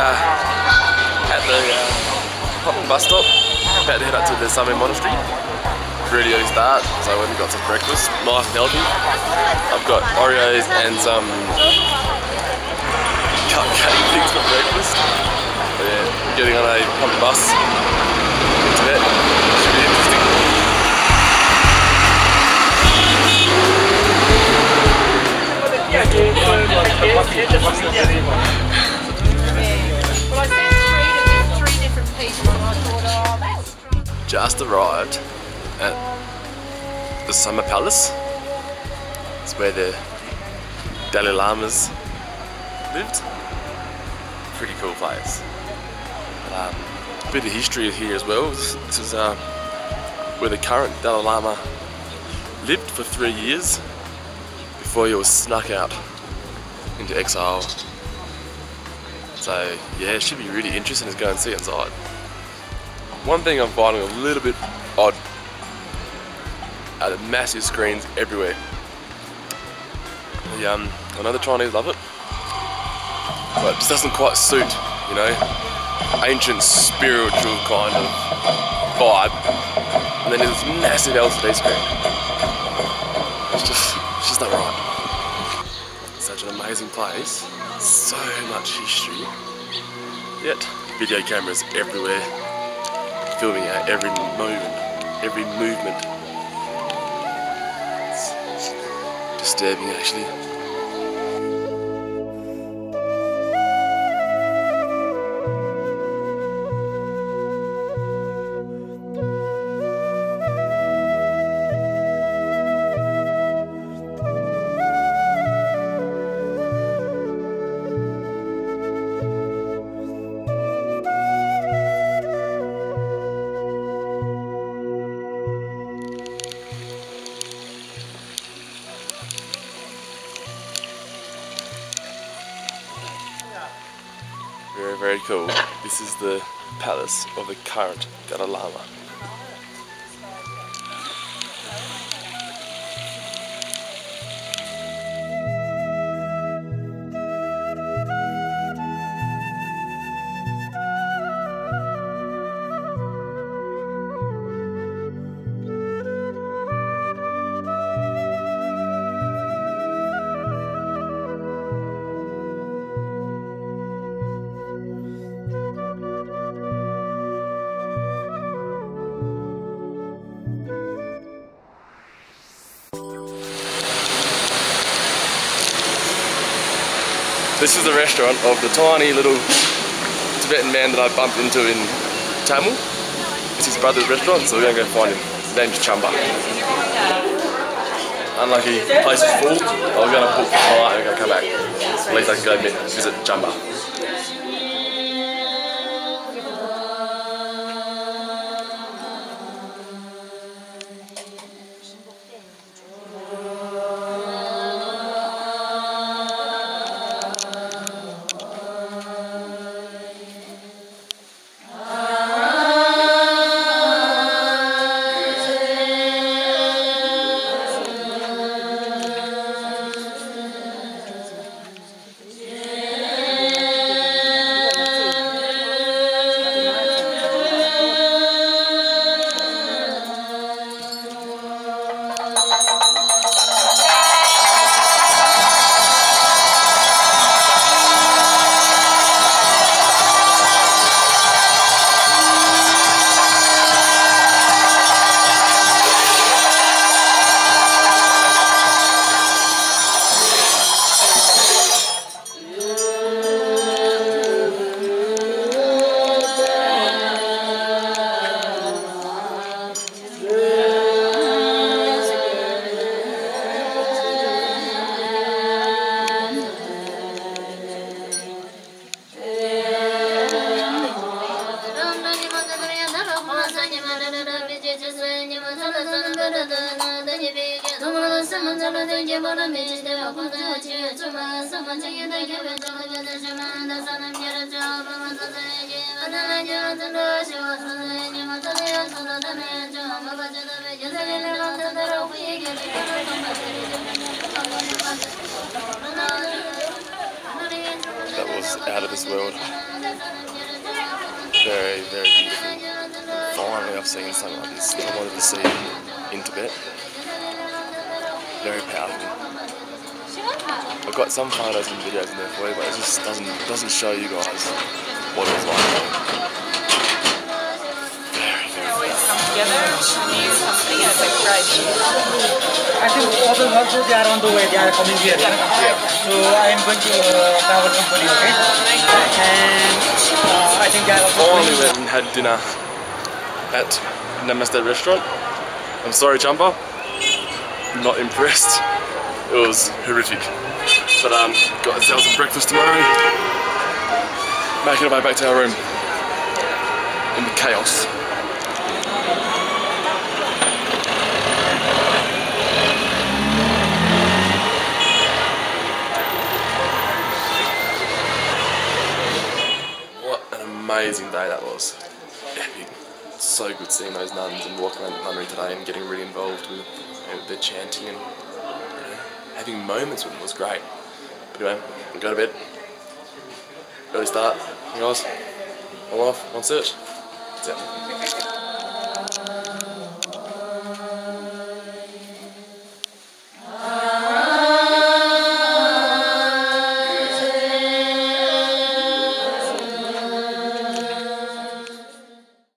uh, at the uh, bus stop, about to head up to the Samye Monastery. Really early start, so I went and got some breakfast, nice and healthy. I've got Oreos and some cupcake things for breakfast. But yeah, getting on a public bus to Tibet. Should be interesting. Just arrived at the Summer Palace. It's where the Dalai Lamas lived. Pretty cool place. Um, a bit of history here as well. This, this is uh, where the current Dalai Lama lived for three years before he was snuck out into exile. So yeah, it should be really interesting to go and see inside. One thing I'm finding a little bit odd are the massive screens everywhere. The, um, I know the Chinese love it, but it just doesn't quite suit, you know, ancient spiritual kind of vibe. And then there's this massive LCD screen. It's just, it's just not right. Such an amazing place, so much history. Yet, video cameras everywhere, filming out every movement, every movement. It's disturbing actually. Very, very cool. This is the palace of the current Dalai Lama. This is the restaurant of the tiny little Tibetan man that I bumped into in Thamel. It's his brother's restaurant, so we're gonna go find him. His name's Chamba. Unlucky, place is full. I was gonna book tonight and we're gonna come back. At least I can go visit Chamba. That was out of this world. Very, very beautiful. Finally, I've seen something like this. I wanted to see in Tibet. Very powerful. I've got some photos and videos in there for you, but it just doesn't doesn't show you guys what it was like. Very, very always come together and do something and it's like. I think others also they are on the way. They are coming here. So I am going to uh, travel company, okay? And uh, I think they are also finally going went and had dinner at Namaste restaurant. I'm sorry, Champa. Not impressed. It was horrific. But um, got ourselves some breakfast tomorrow. Making our way back to our room in the chaos. What an amazing day that was. Epic. So good seeing those nuns and walking around the nunnery today and getting really involved with know, chanting and you know, having moments with them was great. But anyway, go to bed. Early start. You guys, all off, on search. That's it.